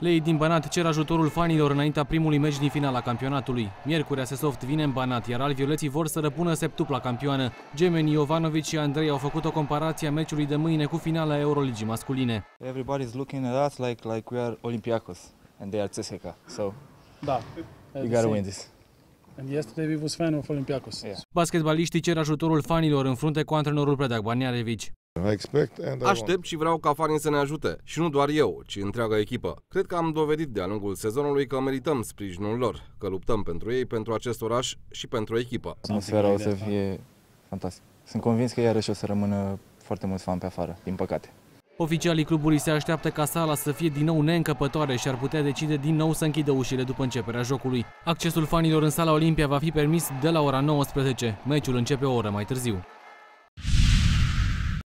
Lei din Banat cer ajutorul fanilor înaintea primului meci din finala campionatului. Miercurea Sesoft vine în Banat, iar alvioleții vor să răpună septupla campioană. Gemenii Jovanovic și Andrei au făcut o comparație a meciului de mâine cu finala Euroligii masculine. Everybody's looking at us like like we are Olympiacos and they are CSKA. So Da. we gotta win this. And yesterday we was fan of Olympiacos. Yeah. Basketbaliștii cer ajutorul fanilor în frunte cu antrenorul Predeac Baniarevici. I expect and I want. Aștept și vreau ca fanii să ne ajute. Și nu doar eu, ci întreaga echipă. Cred că am dovedit de-a lungul sezonului că merităm sprijinul lor, că luptăm pentru ei, pentru acest oraș și pentru echipă. Atmosfera o să fie fantastică. Sunt convins că iarăși o să rămână foarte mulți fani pe afară, din păcate. Oficialii clubului se așteaptă ca sala să fie din nou neîncăpătoare și ar putea decide din nou să închidă ușile după începerea jocului. Accesul fanilor în sala Olimpia va fi permis de la ora 19. Meciul începe o oră mai târziu.